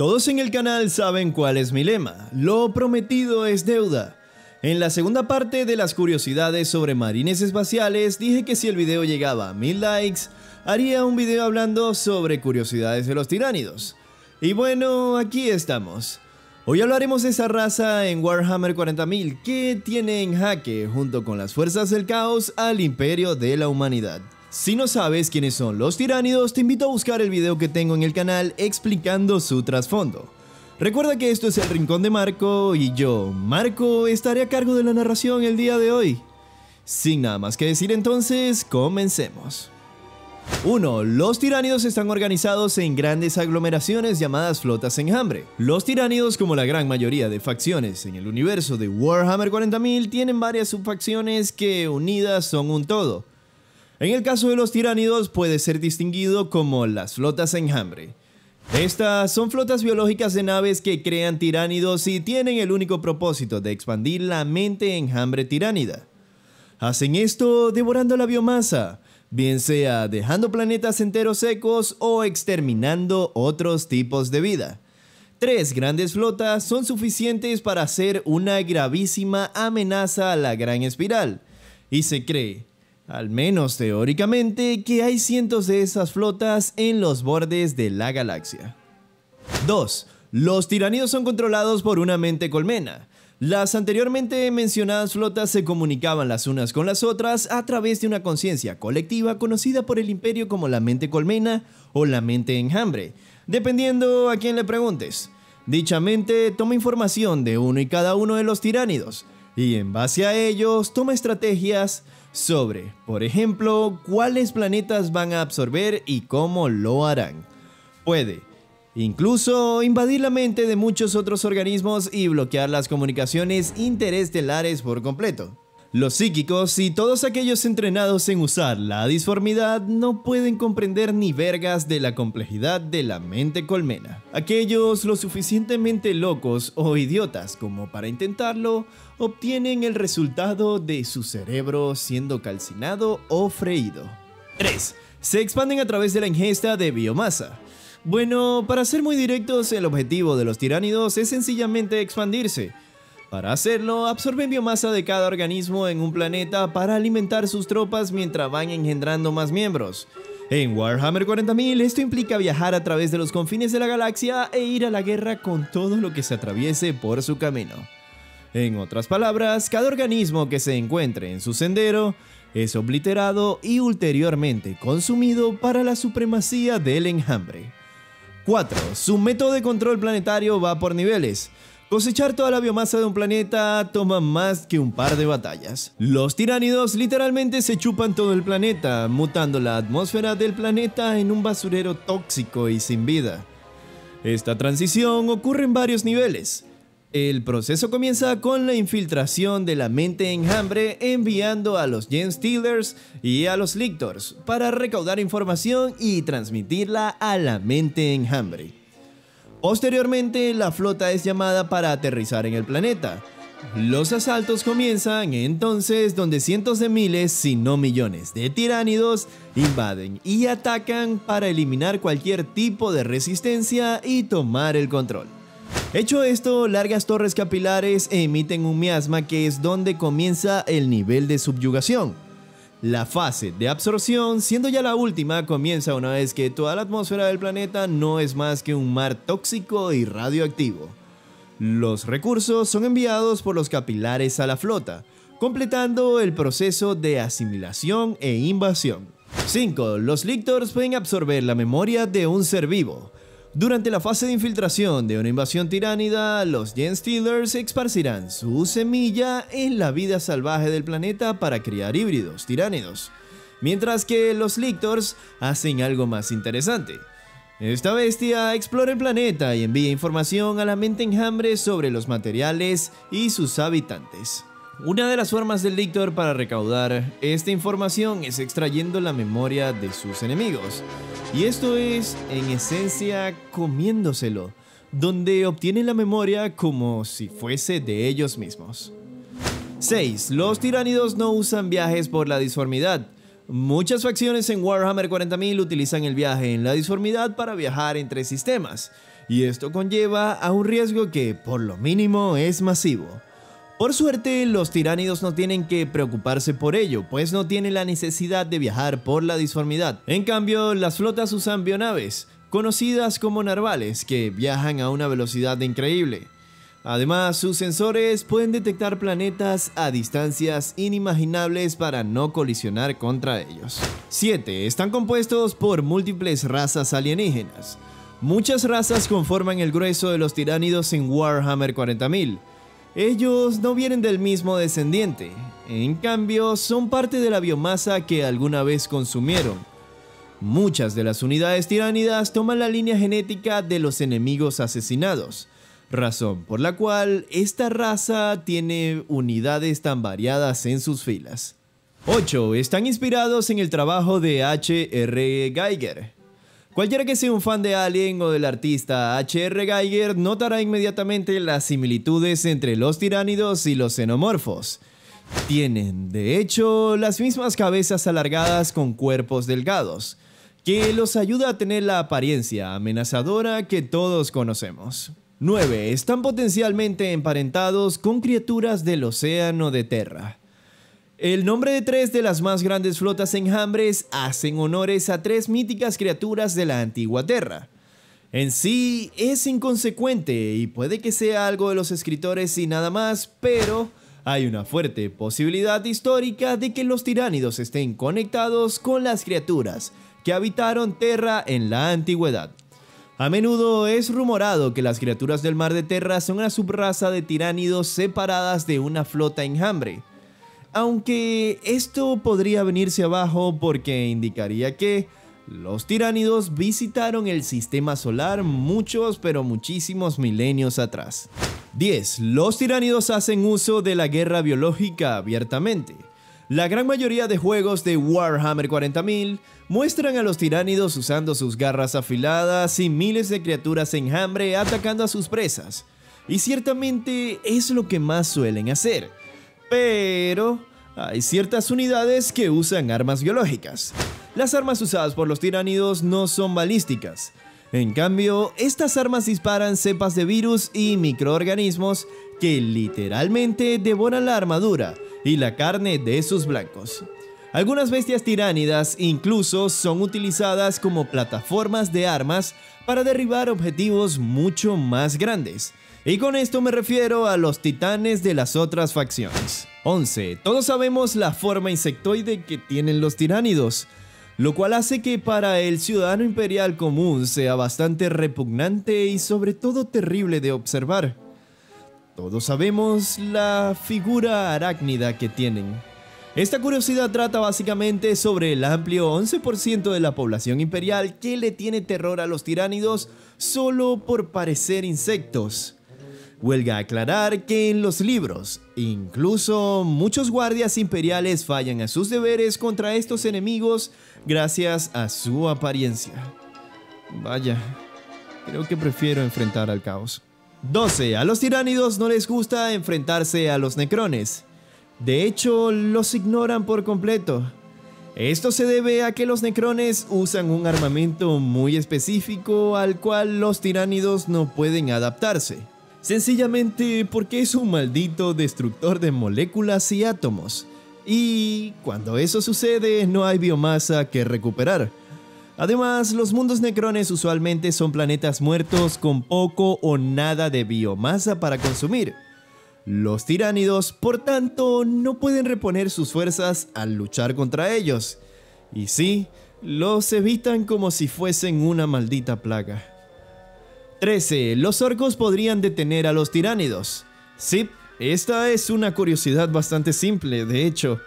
Todos en el canal saben cuál es mi lema, lo prometido es deuda. En la segunda parte de las curiosidades sobre marines espaciales dije que si el video llegaba a mil likes, haría un video hablando sobre curiosidades de los tiránidos. Y bueno, aquí estamos. Hoy hablaremos de esa raza en Warhammer 40.000 que tiene en jaque junto con las fuerzas del caos al imperio de la humanidad. Si no sabes quiénes son los tiránidos, te invito a buscar el video que tengo en el canal explicando su trasfondo. Recuerda que esto es el Rincón de Marco y yo, Marco, estaré a cargo de la narración el día de hoy. Sin nada más que decir entonces, comencemos. 1. Los tiránidos están organizados en grandes aglomeraciones llamadas flotas enjambre. Los tiránidos, como la gran mayoría de facciones en el universo de Warhammer 40.000, tienen varias subfacciones que unidas son un todo. En el caso de los tiránidos puede ser distinguido como las flotas enjambre. Estas son flotas biológicas de naves que crean tiránidos y tienen el único propósito de expandir la mente enjambre tiránida. Hacen esto devorando la biomasa, bien sea dejando planetas enteros secos o exterminando otros tipos de vida. Tres grandes flotas son suficientes para hacer una gravísima amenaza a la gran espiral, y se cree al menos teóricamente, que hay cientos de esas flotas en los bordes de la galaxia. 2. Los tiranidos son controlados por una mente colmena. Las anteriormente mencionadas flotas se comunicaban las unas con las otras a través de una conciencia colectiva conocida por el imperio como la mente colmena o la mente enjambre, dependiendo a quién le preguntes. Dicha mente toma información de uno y cada uno de los tiránidos, y en base a ellos toma estrategias sobre, por ejemplo, cuáles planetas van a absorber y cómo lo harán. Puede, incluso, invadir la mente de muchos otros organismos y bloquear las comunicaciones interestelares por completo. Los psíquicos y todos aquellos entrenados en usar la disformidad no pueden comprender ni vergas de la complejidad de la mente colmena. Aquellos lo suficientemente locos o idiotas como para intentarlo obtienen el resultado de su cerebro siendo calcinado o freído. 3. Se expanden a través de la ingesta de biomasa. Bueno, para ser muy directos, el objetivo de los tiránidos es sencillamente expandirse para hacerlo, absorben biomasa de cada organismo en un planeta para alimentar sus tropas mientras van engendrando más miembros. En Warhammer 40.000 esto implica viajar a través de los confines de la galaxia e ir a la guerra con todo lo que se atraviese por su camino. En otras palabras, cada organismo que se encuentre en su sendero es obliterado y ulteriormente consumido para la supremacía del enjambre. 4. Su método de control planetario va por niveles. Cosechar toda la biomasa de un planeta toma más que un par de batallas. Los tiránidos literalmente se chupan todo el planeta, mutando la atmósfera del planeta en un basurero tóxico y sin vida. Esta transición ocurre en varios niveles. El proceso comienza con la infiltración de la mente enjambre enviando a los Gen Stealers y a los Lictors para recaudar información y transmitirla a la mente enjambre. Posteriormente, la flota es llamada para aterrizar en el planeta. Los asaltos comienzan entonces donde cientos de miles, si no millones, de tiránidos invaden y atacan para eliminar cualquier tipo de resistencia y tomar el control. Hecho esto, largas torres capilares emiten un miasma que es donde comienza el nivel de subyugación. La fase de absorción, siendo ya la última, comienza una vez que toda la atmósfera del planeta no es más que un mar tóxico y radioactivo. Los recursos son enviados por los capilares a la flota, completando el proceso de asimilación e invasión. 5. Los lictors pueden absorber la memoria de un ser vivo, durante la fase de infiltración de una invasión tiránida, los Gen Stealers esparcirán su semilla en la vida salvaje del planeta para criar híbridos tiránidos, mientras que los Lictors hacen algo más interesante. Esta bestia explora el planeta y envía información a la mente enjambre sobre los materiales y sus habitantes. Una de las formas del Lictor para recaudar esta información es extrayendo la memoria de sus enemigos. Y esto es, en esencia, comiéndoselo, donde obtienen la memoria como si fuese de ellos mismos. 6. Los tiránidos no usan viajes por la disformidad. Muchas facciones en Warhammer 40.000 utilizan el viaje en la disformidad para viajar entre sistemas y esto conlleva a un riesgo que por lo mínimo es masivo. Por suerte, los tiránidos no tienen que preocuparse por ello, pues no tienen la necesidad de viajar por la disformidad. En cambio, las flotas usan bionaves, conocidas como narvales, que viajan a una velocidad increíble. Además, sus sensores pueden detectar planetas a distancias inimaginables para no colisionar contra ellos. 7. Están compuestos por múltiples razas alienígenas. Muchas razas conforman el grueso de los tiránidos en Warhammer 40.000, ellos no vienen del mismo descendiente, en cambio son parte de la biomasa que alguna vez consumieron. Muchas de las unidades tiránidas toman la línea genética de los enemigos asesinados, razón por la cual esta raza tiene unidades tan variadas en sus filas. 8. Están inspirados en el trabajo de H.R. Geiger, Cualquiera que sea un fan de Alien o del artista H.R. Geiger notará inmediatamente las similitudes entre los tiránidos y los xenomorfos. Tienen, de hecho, las mismas cabezas alargadas con cuerpos delgados, que los ayuda a tener la apariencia amenazadora que todos conocemos. 9. Están potencialmente emparentados con criaturas del océano de Terra. El nombre de tres de las más grandes flotas enjambres hacen honores a tres míticas criaturas de la antigua Tierra. En sí es inconsecuente y puede que sea algo de los escritores y nada más, pero hay una fuerte posibilidad histórica de que los tiránidos estén conectados con las criaturas que habitaron Terra en la antigüedad. A menudo es rumorado que las criaturas del mar de Terra son una subraza de tiránidos separadas de una flota enjambre aunque esto podría venirse abajo porque indicaría que los tiránidos visitaron el sistema solar muchos pero muchísimos milenios atrás. 10. Los tiránidos hacen uso de la guerra biológica abiertamente. La gran mayoría de juegos de Warhammer 40.000 muestran a los tiránidos usando sus garras afiladas y miles de criaturas enjambre atacando a sus presas. Y ciertamente es lo que más suelen hacer pero hay ciertas unidades que usan armas biológicas. Las armas usadas por los tiránidos no son balísticas. En cambio, estas armas disparan cepas de virus y microorganismos que literalmente devoran la armadura y la carne de sus blancos. Algunas bestias tiránidas incluso son utilizadas como plataformas de armas para derribar objetivos mucho más grandes, y con esto me refiero a los titanes de las otras facciones. 11. Todos sabemos la forma insectoide que tienen los tiránidos, lo cual hace que para el ciudadano imperial común sea bastante repugnante y sobre todo terrible de observar. Todos sabemos la figura arácnida que tienen. Esta curiosidad trata básicamente sobre el amplio 11% de la población imperial que le tiene terror a los tiránidos solo por parecer insectos. Huelga aclarar que en los libros, incluso muchos guardias imperiales fallan a sus deberes contra estos enemigos gracias a su apariencia. Vaya, creo que prefiero enfrentar al caos. 12. A los tiránidos no les gusta enfrentarse a los necrones. De hecho, los ignoran por completo. Esto se debe a que los necrones usan un armamento muy específico al cual los tiránidos no pueden adaptarse. Sencillamente porque es un maldito destructor de moléculas y átomos. Y cuando eso sucede no hay biomasa que recuperar. Además, los mundos necrones usualmente son planetas muertos con poco o nada de biomasa para consumir. Los tiránidos, por tanto, no pueden reponer sus fuerzas al luchar contra ellos. Y sí, los evitan como si fuesen una maldita plaga. 13. Los orcos podrían detener a los tiránidos. Sí, esta es una curiosidad bastante simple, de hecho.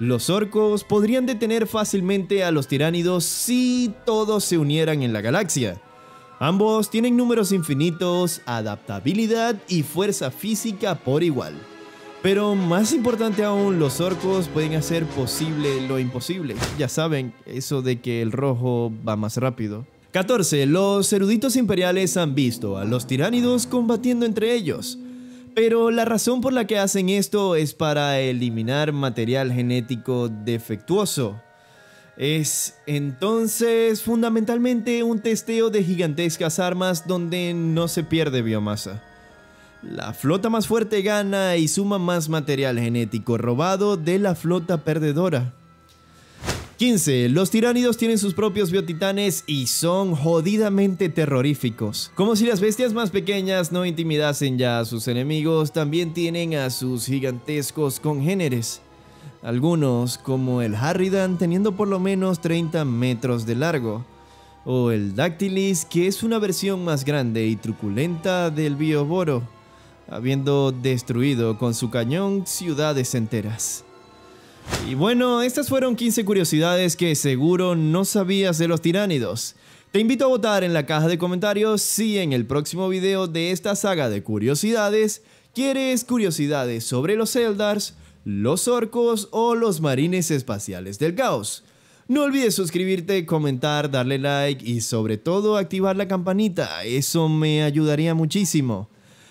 Los orcos podrían detener fácilmente a los tiránidos si todos se unieran en la galaxia. Ambos tienen números infinitos, adaptabilidad y fuerza física por igual. Pero más importante aún, los orcos pueden hacer posible lo imposible. Ya saben, eso de que el rojo va más rápido. 14. Los eruditos imperiales han visto a los tiránidos combatiendo entre ellos. Pero la razón por la que hacen esto es para eliminar material genético defectuoso. Es entonces fundamentalmente un testeo de gigantescas armas donde no se pierde biomasa. La flota más fuerte gana y suma más material genético robado de la flota perdedora. 15. Los tiránidos tienen sus propios biotitanes y son jodidamente terroríficos. Como si las bestias más pequeñas no intimidasen ya a sus enemigos, también tienen a sus gigantescos congéneres. Algunos, como el Harridan, teniendo por lo menos 30 metros de largo, o el Dactylis, que es una versión más grande y truculenta del Bioboro habiendo destruido con su cañón ciudades enteras. Y bueno, estas fueron 15 curiosidades que seguro no sabías de los tiránidos. Te invito a votar en la caja de comentarios si en el próximo video de esta saga de curiosidades quieres curiosidades sobre los Eldars, los orcos o los marines espaciales del caos. No olvides suscribirte, comentar, darle like y sobre todo activar la campanita, eso me ayudaría muchísimo.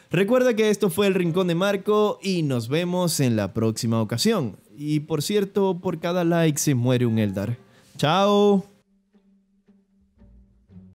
Recuerda que esto fue el Rincón de Marco y nos vemos en la próxima ocasión. Y por cierto, por cada like se muere un Eldar. ¡Chao!